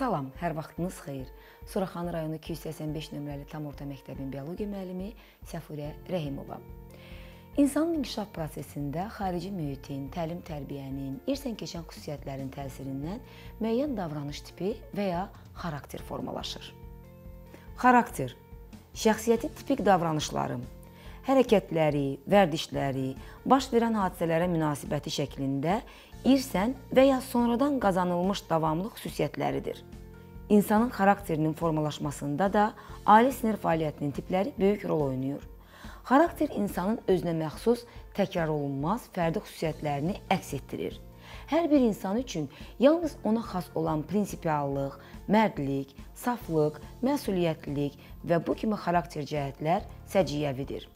Salam, hər vaxtınız xeyir. Suraxanı rayonu 285 nömrəli tam orta məktəbin biologiya müəllimi Səfurə Rəhimova. İnsanın inkişaf prosesində xarici mühitin, təlim-tərbiyənin, irsən keçən xüsusiyyətlərin təsirindən müəyyən davranış tipi və ya xarakter formalaşır. Xarakter şəxsiyyətin tipik davranışları, hərəkətləri, vərdişləri, baş verən hadisələrə münasibəti şəklində irsən və ya sonradan qazanılmış davamlı xüsusiyyətləridir. İnsanın xarakterinin formalaşmasında da ali sinir fəaliyyətinin tipləri böyük rol oynayır. Xarakter insanın özünə məxsus, təkrar olunmaz fərdi xüsusiyyətlərini əks etdirir. Hər bir insan üçün yalnız ona xas olan prinsipiallıq, mərdlik, saflıq, məsuliyyətlilik və bu kimi xarakter cəhətlər səciyyəvidir.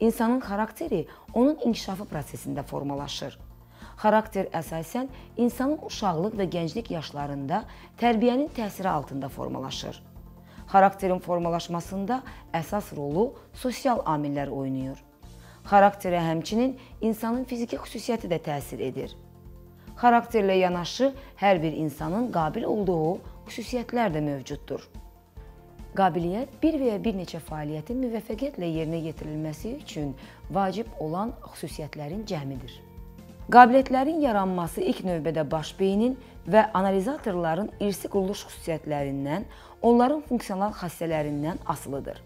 İnsanın xarakteri onun inkişafı prosesində formalaşır. Xarakter əsasən insanın uşaqlıq və gənclik yaşlarında tərbiyənin təsiri altında formalaşır. Xarakterin formalaşmasında əsas rolu sosial amillər oynayır. Xarakterə həmçinin insanın fiziki xüsusiyyəti də təsir edir. Xarakterlə yanaşı hər bir insanın qabil olduğu xüsusiyyətlər də mövcuddur. Qabiliyyət bir və ya bir neçə fəaliyyətin müvəffəqiyyətlə yerinə yetirilməsi üçün vacib olan xüsusiyyətlərin cəmidir. Qabiliyyətlərin yaranması ilk növbədə baş beynin və analizatorların irsi quruluş xüsusiyyətlərindən, onların funksional xassələrindən asılıdır.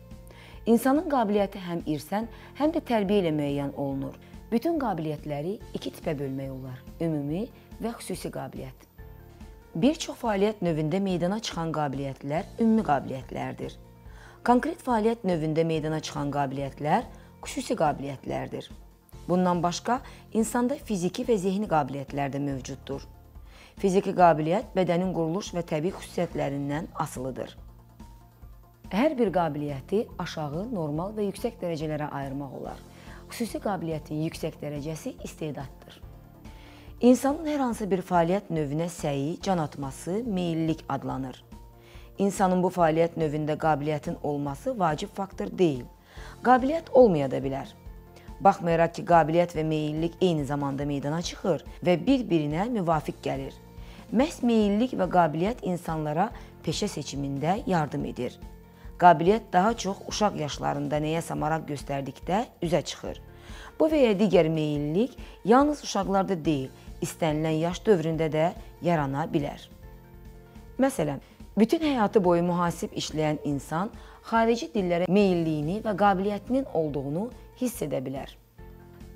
İnsanın qabiliyyəti həm irsən, həm də tərbiyə ilə müəyyən olunur. Bütün qabiliyyətləri iki tipə bölmək olar: ümumi və xüsusi qabiliyyət. Bir çox fəaliyyət növündə meydana çıxan qabiliyyətlər ümumi qabiliyyətlərdir. Konkret fəaliyyət növündə meydana çıxan qabiliyyətlər xüsusi qabiliyyətlərdir. Bundan başqa, insanda fiziki və zehni qabiliyyətlər də mövcuddur. Fiziki qabiliyyət bədənin quruluş və təbii xüsusiyyətlərindən asılıdır. Hər bir qabiliyyəti aşağı, normal və yüksək dərəcələrə ayırmaq olar. Xüsusi qabiliyyətin yüksək dərəcəsi istedaddır. İnsanın hər hansı bir fəaliyyət növünə səyi, can atması meyillilik adlanır. İnsanın bu fəaliyyət növündə qabiliyyətin olması vacib faktor deyil. Qabiliyyət olmaya da bilər. Baxmayaraq ki, qabiliyyət və meyillilik eyni zamanda meydana çıxır və bir-birinə müvafiq gəlir. Məhz meyillilik və qabiliyyət insanlara peşə seçimində yardım edir. Qabiliyyət daha çox uşaq yaşlarında nəyəsə maraq göstərdikdə üzə çıxır. Bu və ya digər meyillilik yalnız uşaqlarda deyil, istənilən yaş dövründə də yarana bilər. Məsələn, bütün həyatı boyu mühasib işləyən insan xarici dillərə meyilliyini və qabiliyyətinin olduğunu hiss edə bilər.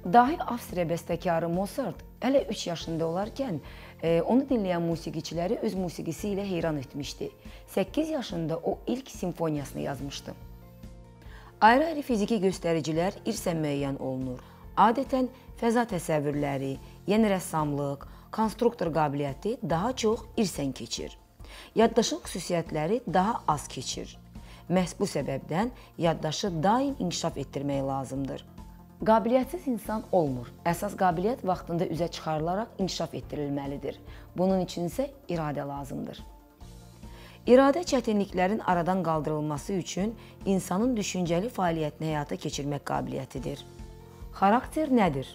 Dahi Avstriya bəstəkarı Mozart hələ 3 yaşında olarkən e, onu dinləyən musiqiçiləri öz musiqisi ilə heyran etmişdi. 8 yaşında o ilk simfoniyasını yazmışdı. Ayrı-ayrı fiziki göstəricilər irsə müəyyən olunur. Adətən fəza təsəvvürləri, yəni rəssamlıq, konstruktor qabiliyyəti daha çox irsən keçir. Yaddaşın xüsusiyyətləri daha az keçir. Məhz bu səbəbdən yaddaşı daim inkişaf etdirmək lazımdır. Qabiliyyətsiz insan olmur. Əsas qabiliyyət vaxtında üzə çıxarılaraq inkişaf etdirilməlidir. Bunun üçün isə iradə lazımdır. İradə çətinliklərin aradan qaldırılması üçün insanın düşüncəli fəaliyyətini həyata keçirmək qabiliyyətidir. Xarakter nədir?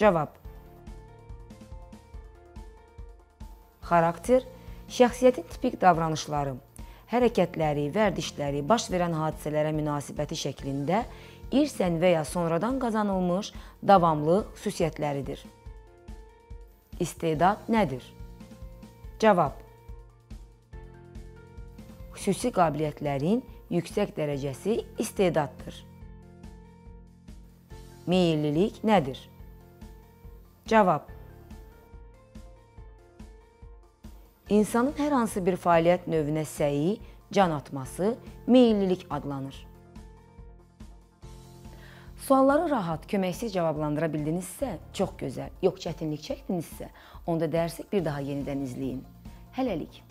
Cavab. Xarakter şəxsiyyətin tipik davranışları, hərəkətləri, vərdişləri, baş verən hadisələrə münasibəti şəklində irsən və ya sonradan qazanılmış davamlı xüsusiyyətləridir. İstedad nədir? Cavab. Xüsusi qabiliyyətlərin yüksək dərəcəsi istedaddır. Meyillilik nədir? Cavab. İnsanın hər hansı bir fəaliyyət növünə səyi, can atması meyillilik adlanır. Sualları rahat, köməksiz cavablandıra bildinizsə, çox gözəl. Yox, çətinlik çəkdinizsə, onda dərsi bir daha yenidən izləyin. Hələlik.